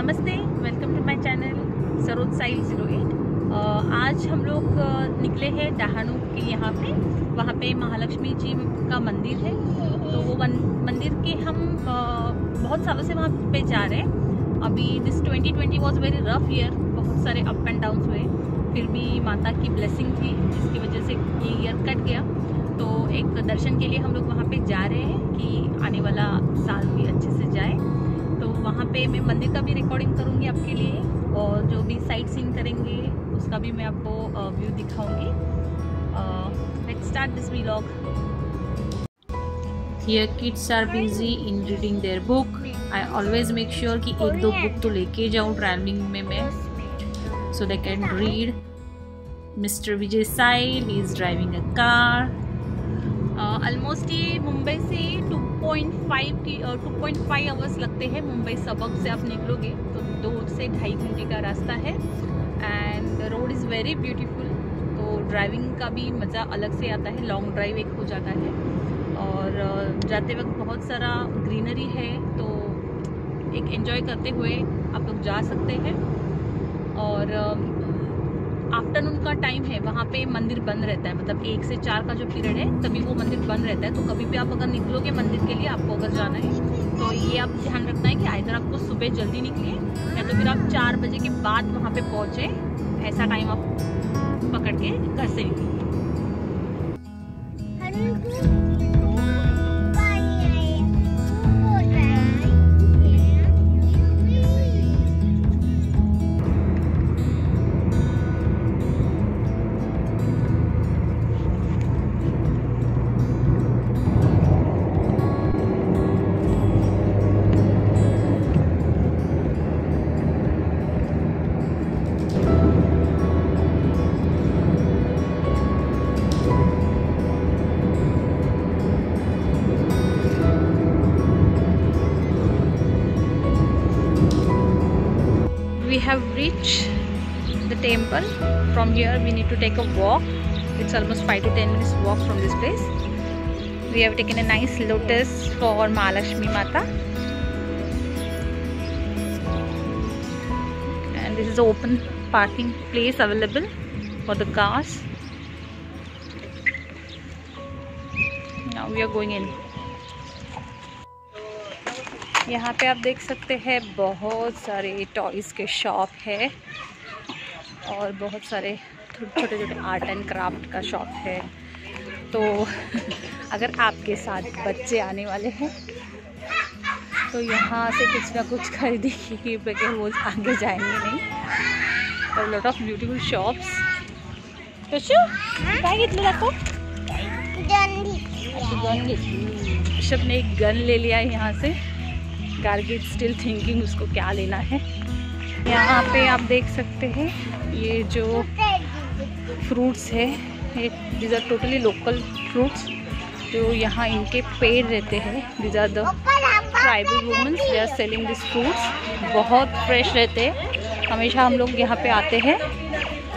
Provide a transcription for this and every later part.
नमस्ते welcome to my channel Saroj Sail zero eight आज हम लोग निकले हैं डहानू के यहाँ पे। वहाँ पे महालक्ष्मी जी का मंदिर है। तो वो मंदिर के हम बहुत सालों से वहाँ पे जा रहे हैं। अभी this 2020 was very rough year बहुत सारे अप एंड डाउन हुए। फिर भी माता की ब्लेसिंग थी, जिसकी वजह से ये ईयर कट गया। तो एक दर्शन के लिए हम लोग वहाँ पे जा रहे हैं कि आने वाला साल भी अच्छे से जाए। वहाँ पे मैं मंदिर का भी रिकॉर्डिंग करूँगी आपके लिए और जो भी साइट सीन करेंगे उसका भी मैं आपको व्यू दिखाऊँगी let's start this vlog Here kids are busy in reading their book. I always make sure कि एक दो बुक तो लेके जाऊँ ट्रैवलिंग में मैं so they can read. Mr. Vijay Sai, he is driving a car. Almost uh, ये मुंबई से 2.5 की uh, 2.5 आवर्स लगते हैं मुंबई सबक से आप निकलोगे तो दो से ढाई घंटे का रास्ता है। And road is very beautiful तो ड्राइविंग का भी मज़ा अलग से आता है लॉन्ग ड्राइव एक हो जाता है। और uh, जाते वक्त बहुत सारा ग्रीनरी है तो एक एंजॉय करते हुए आप लोग जा सकते हैं। और uh, आफ्टरनून का टाइम है, वहाँ पे मंदिर बंद रहता है। मतलब एक से चार का जो पीरियड है, तभी वो मंदिर बंद रहता है। तो कभी भी आप अगर निकलोगे मंदिर के लिए, आपको अगर जाना है तो ये आप ध्यान रखना है कि आइधर आपको सुबह जल्दी निकलिए, या तो फिर आप चार बजे के बाद वहाँ पे पहुँचे, ऐसा टाइम आप पकड़ के घर से निकलिए। Have reached the temple. From here we need to take a walk. It's almost 5 to 10 minutes walk from this place. We have taken a nice lotus for Mahalakshmi Mata. And this is the open parking place available for the cars. Now we are going in यहाँ पे आप देख सकते हैं बहुत सारे toys के shop है और बहुत सारे छोटे छोटे आर्ट एंड क्राफ्ट का शॉप है। तो अगर आपके साथ बच्चे आने वाले हैं तो यहाँ से कुछ ना कुछ खरीदी बगैर वो आगे जाएँगे नहीं। और लॉट ऑफ़ ब्यूटीफुल शॉप्स काय घेतलं दाखव गन ऋषभ ने एक गन ले लिया है यहाँ से। गार्गिट स्टिल थिंकिंग उसको क्या लेना है? यहाँ पे आप देख सकते हैं, ये जो फ्रूट्स है ये these are totally local fruits जो यहाँ इनके पेड़ रहते हैं। These are the tribal womens they are selling this fruits बहुत फ्रेश रहते हैं। हमेशा हम लोग यहाँ पे आते हैं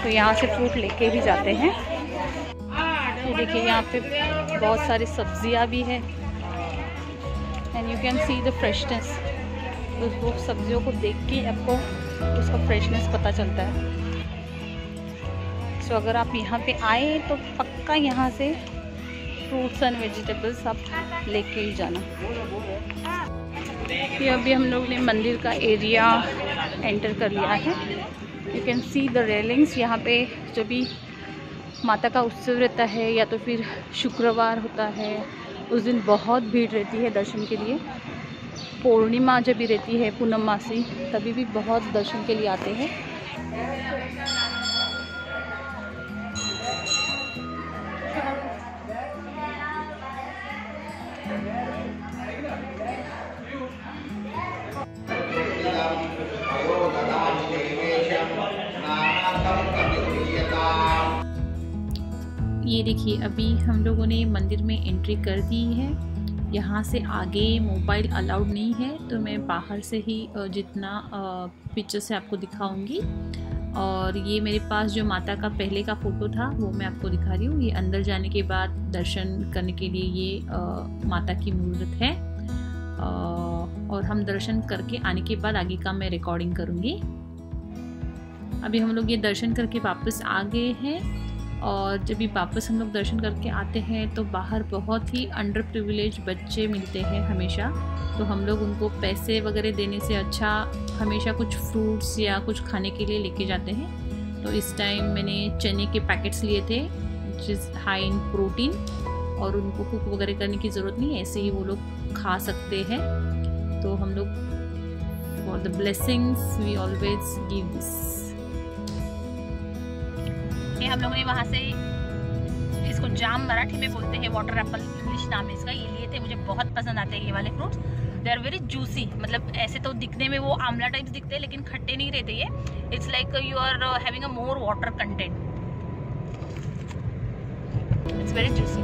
तो यहाँ से फ्रूट लेके भी जाते हैं। देखिए, यहाँ पे बहुत सारी सब्ज़ियाँ भी है। And you can see the freshness तो वो सब्जियों को देख के आपको उसका फ्रेशनेस पता चलता है। सो so, अगर आप यहाँ पे आए तो पक्का यहाँ से फ्रूट्स एंड वेजिटेबल्स आप लेके ही जाना। ये अभी हम लोग ने मंदिर का एरिया एंटर कर लिया है। You can see the railings यहाँ पे जो भी माता का उत्सव रहता है या तो फिर शुक्रवार होता है उस दिन बहुत भीड़ रहती है दर्शन के लिए। पूर्णिमा जब भी रहती है पूनमासी तभी भी बहुत दर्शन के लिए आते हैं। ये देखिए, अभी हम लोगों ने मंदिर में एंट्री कर दी है। यहाँ से आगे मोबाइल अलाउड नहीं है तो मैं बाहर से ही जितना पिक्चर से आपको दिखाऊँगी। और ये मेरे पास जो माता का पहले का फ़ोटो था, वो मैं आपको दिखा रही हूँ। ये अंदर जाने के बाद दर्शन करने के लिए ये माता की मूर्त है। और हम दर्शन करके आने के बाद आगे का मैं रिकॉर्डिंग करूँगी। अभी हम लोग ये दर्शन करके वापस आ गए हैं। और जब भी वापस हम लोग दर्शन करके आते हैं तो बाहर बहुत ही अंडर प्रिविलेज बच्चे मिलते हैं हमेशा। तो हम लोग उनको पैसे वगैरह देने से अच्छा हमेशा कुछ फ्रूट्स या कुछ खाने के लिए लेके जाते हैं। तो इस टाइम मैंने चने के पैकेट्स लिए थे जिस हाई इन प्रोटीन और उनको कुक वगैरह करने की ज़रूरत नहीं ऐसे ही वो लोग खा सकते हैं। तो हम लोग for the blessings we always give this ये हम लोगों ने वहाँ से इसको जाम मराठी में बोलते हैं वाटर एप्पल इंग्लिश नाम है इसका। ये लिए थे, मुझे बहुत पसंद आते हैं ये वाले fruits they are very juicy मतलब ऐसे तो दिखने में वो आमला टाइप्स दिखते हैं, लेकिन खट्टे नहीं रहते ये। It's like you are having a more water content it's very juicy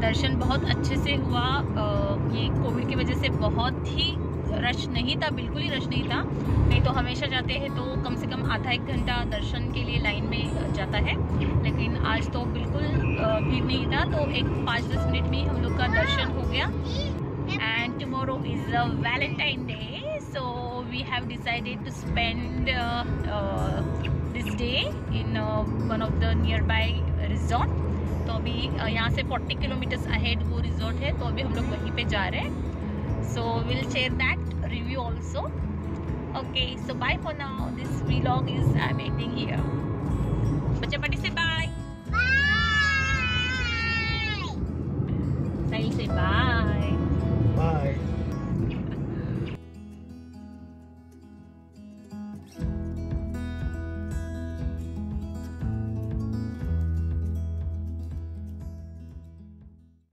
दर्शन बहुत अच्छे से हुआ। ये कोविड की वजह से बहुत ही रश नहीं था, बिल्कुल ही रश नहीं था। नहीं तो हमेशा जाते हैं तो कम से कम आधा एक घंटा दर्शन के लिए लाइन में जाता है। लेकिन आज तो बिल्कुल भीड़ नहीं था तो एक पाँच दस मिनट में हम लोग का दर्शन हो गया। And tomorrow is a Valentine day so we have decided to spend day in one of the nearby resort तो अभी uh, यहाँ से 40 किलोमीटर्स अहेड वो रिजॉर्ट है तो अभी हम लोग वहीं पे जा रहे हैं। So will share that review also okay so bye for now this vlog is I am ending here बच्चे पटी से बाय साहिल से बाय